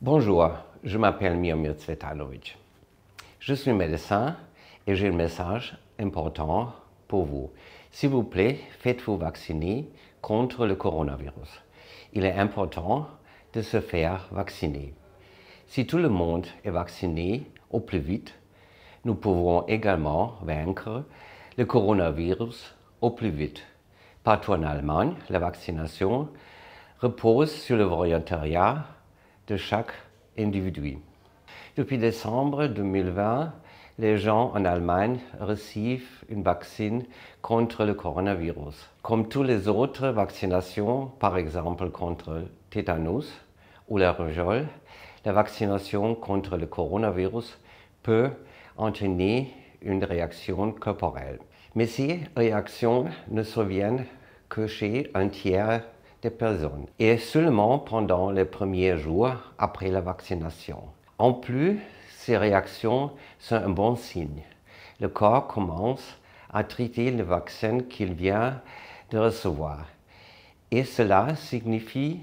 Bonjour, je m'appelle Miomir Tsvetanovic. Je suis médecin et j'ai un message important pour vous. S'il vous plaît, faites-vous vacciner contre le coronavirus. Il est important de se faire vacciner. Si tout le monde est vacciné au plus vite, nous pouvons également vaincre le coronavirus au plus vite. Partout en Allemagne, la vaccination repose sur le volontariat de chaque individu. Depuis décembre 2020, les gens en Allemagne reçoivent une vaccin contre le coronavirus. Comme toutes les autres vaccinations, par exemple contre le tétanus ou la rougeole, la vaccination contre le coronavirus peut entraîner une réaction corporelle. Mais ces réactions ne surviennent que chez un tiers des personnes et seulement pendant les premiers jours après la vaccination. En plus, ces réactions sont un bon signe. Le corps commence à traiter le vaccin qu'il vient de recevoir. Et cela signifie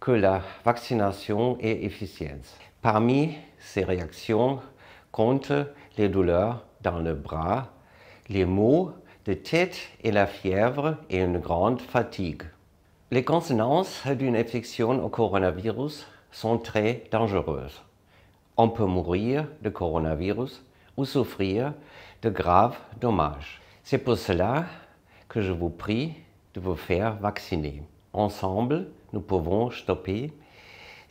que la vaccination est efficiente. Parmi ces réactions comptent les douleurs dans le bras, les maux de tête et la fièvre et une grande fatigue. Les conséquences d'une infection au coronavirus sont très dangereuses. On peut mourir de coronavirus ou souffrir de graves dommages. C'est pour cela que je vous prie de vous faire vacciner. Ensemble, nous pouvons stopper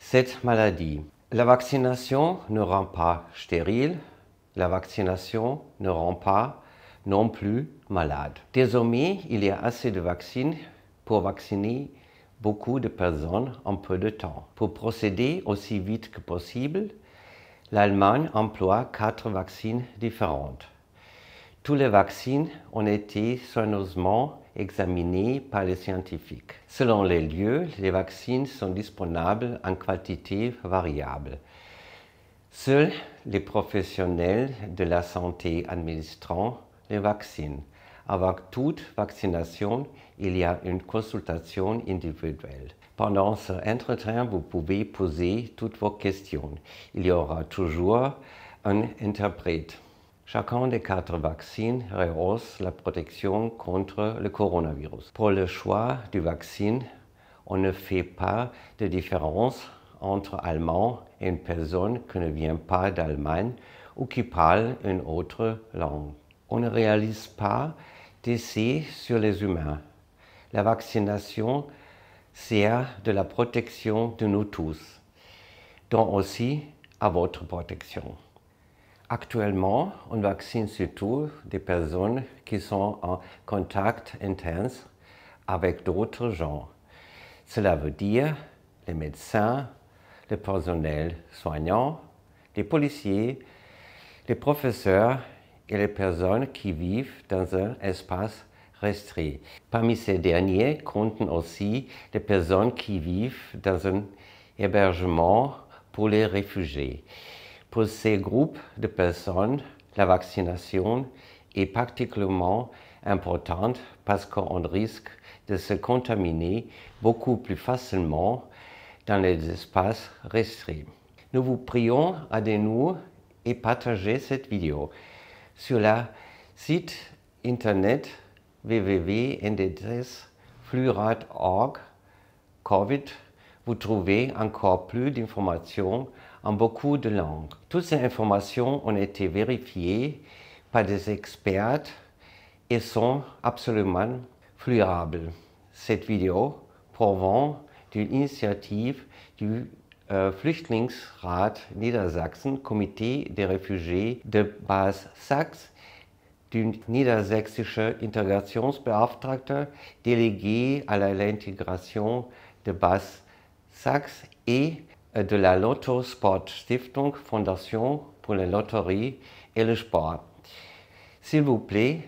cette maladie. La vaccination ne rend pas stérile, la vaccination ne rend pas non plus malade. Désormais, il y a assez de vaccins pour vacciner beaucoup de personnes en peu de temps. Pour procéder aussi vite que possible, l'Allemagne emploie quatre vaccins différents. Tous les vaccins ont été soigneusement examinés par les scientifiques. Selon les lieux, les vaccins sont disponibles en quantité variable. Seuls les professionnels de la santé administrant les vaccins. Avec toute vaccination, il y a une consultation individuelle. Pendant ce entretien, vous pouvez poser toutes vos questions. Il y aura toujours un interprète. Chacun des quatre vaccins rehausse la protection contre le coronavirus. Pour le choix du vaccin, on ne fait pas de différence entre Allemand et une personne qui ne vient pas d'Allemagne ou qui parle une autre langue. On ne réalise pas d'essais sur les humains. La vaccination sert de la protection de nous tous, dont aussi à votre protection. Actuellement, on vaccine surtout des personnes qui sont en contact intense avec d'autres gens. Cela veut dire les médecins, le personnel soignant, les policiers, les professeurs et les personnes qui vivent dans un espace restreint. Parmi ces derniers comptent aussi les personnes qui vivent dans un hébergement pour les réfugiés. Pour ces groupes de personnes, la vaccination est particulièrement importante parce qu'on risque de se contaminer beaucoup plus facilement dans les espaces restreints. Nous vous prions à de nous et partager cette vidéo. Sur le site internet www.ndtsflurat.org COVID, vous trouvez encore plus d'informations en beaucoup de langues. Toutes ces informations ont été vérifiées par des experts et sont absolument fluirables. Cette vidéo provient d'une initiative du Flüchtlingsrat Niedersachsen, Komitee der Réfugiés de Bas Sachs, du niedersächsische Integrationsbeauftragte, délégué à l'intégration de Bas Sachs et äh, de la Lotto Sport Stiftung, Fondation pour la loterie et le sport. S'il vous plaît,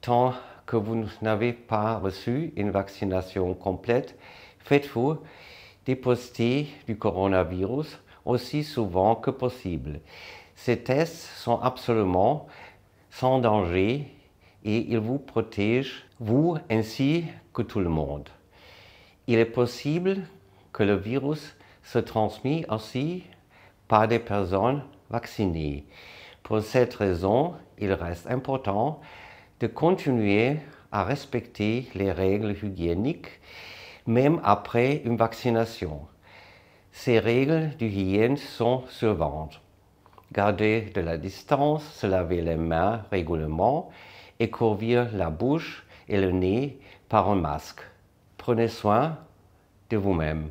tant que vous n'avez pas reçu une vaccination complète, faites-vous déposter du coronavirus aussi souvent que possible. Ces tests sont absolument sans danger et ils vous protègent, vous ainsi que tout le monde. Il est possible que le virus se transmet aussi par des personnes vaccinées. Pour cette raison, il reste important de continuer à respecter les règles hygiéniques même après une vaccination. Ces règles d'hygiène sont suivantes. Garder de la distance, se laver les mains régulièrement et couvrir la bouche et le nez par un masque. Prenez soin de vous-même.